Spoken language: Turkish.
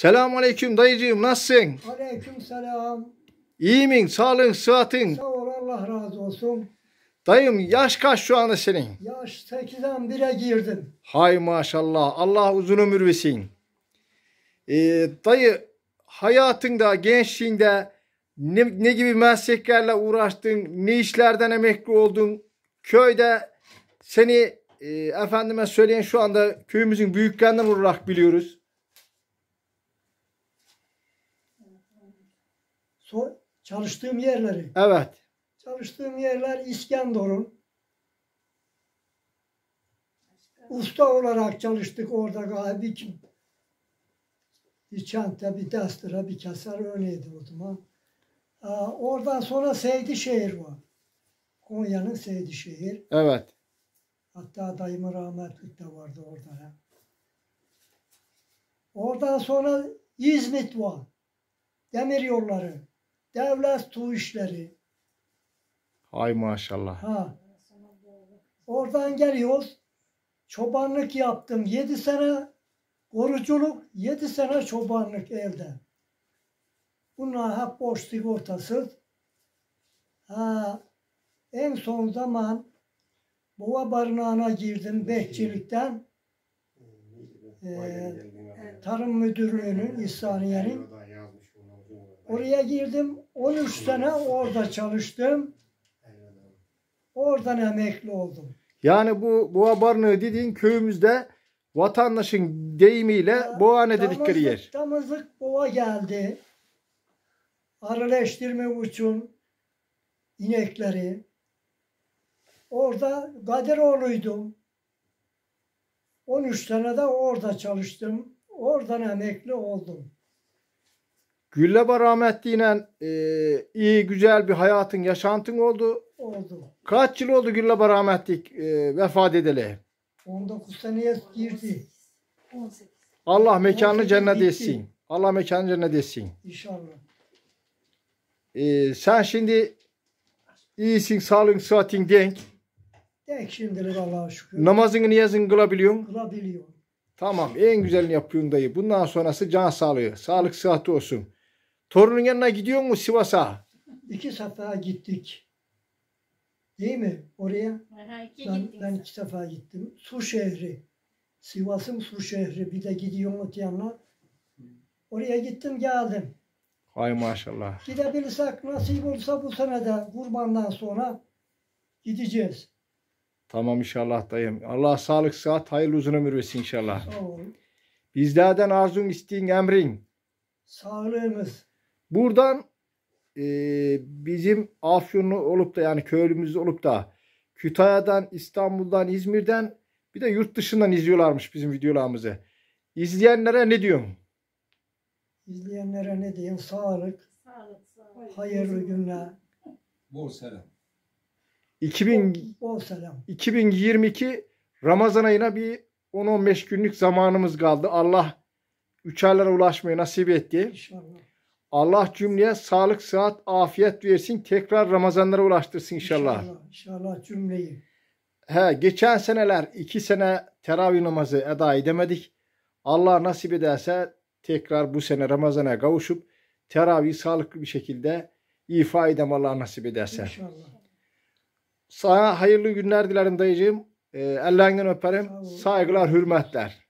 Selamun aleyküm dayıcığım nasılsın? Aleyküm selam. İyi min? Sağlığın, sıhhatin? Sağ ol Allah razı olsun. Dayım yaş kaç şu anda senin? Yaş 8'den 1'e girdim. Hay maşallah. Allah uzun ömür versin. Ee, dayı hayatında, gençliğinde ne, ne gibi mesleklerle uğraştın? Ne işlerden emekli oldun? Köyde seni e, efendime söyleyen şu anda köyümüzün büyüklerinden olarak biliyoruz. So çalıştığım yerleri. Evet. Çalıştığım yerler İskenderun. Usta olarak çalıştık orada galiba. Bir, bir çanta, bir destere, bir keser öyleydi o zaman. Aa, oradan sonra Seydişehir var. Konya'nın Seydişehir. Evet. Hatta dayımın rahmetlik de vardı orada. Oradan sonra İzmit var. Demir yolları. Devlet su işleri. Hay maşallah. Ha. Oradan geliyoruz. Çobanlık yaptım. Yedi sene koruculuk, yedi sene çobanlık evde. Bunlar hep boş sigortasız. Ha. En son zaman Bova barınağına girdim bekçilikten. Ee, Tarım Müdürlüğü'nün, İhsaniye'nin. Oraya girdim. 13 sene orada çalıştım. Oradan emekli oldum. Yani bu boğa barınağı dediğin köyümüzde vatandaşın deyimiyle boğane dedikleri yer. Damızlık, bova geldi. Arıleştirme için inekleri. Orada Kadiroğlu'ydum. 13 sene de orada çalıştım. Oradan emekli oldum. Gülleba rahmetliyle e, iyi güzel bir hayatın yaşantın oldu. Oldu. Kaç yıl oldu Gülleba rahmetlik e, vefat edeli? 19 seneye girdi 18. Allah mekanını 18 cennet etsin. Allah mekanını cennet etsin. inşallah. E, sen şimdi iyisin, sağlığın, sıhhatin denk. Tek şimdilik Allah'a şükür. Namazını, niyazını kılabiliyorsun. Kılabiliyorum. Tamam en güzelini yapıyorsun dayı. Bundan sonrası can sağlığı. Sağlık sıhhati olsun. Torunun yanına gidiyor mu Sivas'a? İki sefer gittik. Değil mi? Oraya Aha, iki ben, gittin ben iki sefer gittim. Su şehri. Sivas'ın su şehri. Bir de gidiyorum öte yanına. Oraya gittim geldim. Hay maşallah. Gidebilirsek nasip olsa bu sene de kurbandan sonra gideceğiz. Tamam inşallah dayım. Allah sağlık sıhhat hayırlı uzun ömür versin inşallah. Sağ ol. Bizlerden arzun isteğin emrin. Sağlığımız. Buradan e, bizim Afyonlu olup da yani köylümüz olup da Kütahya'dan, İstanbul'dan, İzmir'den bir de yurt dışından izliyorlarmış bizim videolarımızı. İzleyenlere ne diyorsun? izleyenlere ne diyeyim? Sağlık. Sağlık, sağlık. Hayırlı günler. Bol selam. 2000, Bol selam. 2022 Ramazan ayına bir 10-15 günlük zamanımız kaldı. Allah üç aylara ulaşmayı nasip etti. İnşallah. Allah cümleye sağlık, sıhhat, afiyet versin. Tekrar Ramazanlara ulaştırsın inşallah. İnşallah, inşallah cümleyi. He, geçen seneler iki sene teravih namazı eda edemedik. Allah nasip ederse tekrar bu sene Ramazan'a kavuşup teravih sağlıklı bir şekilde ifa edem Allah nasip ederse. İnşallah. Sana hayırlı günler dilerim dayıcığım. Ee, ellerinden öperim. Saygılar, hürmetler.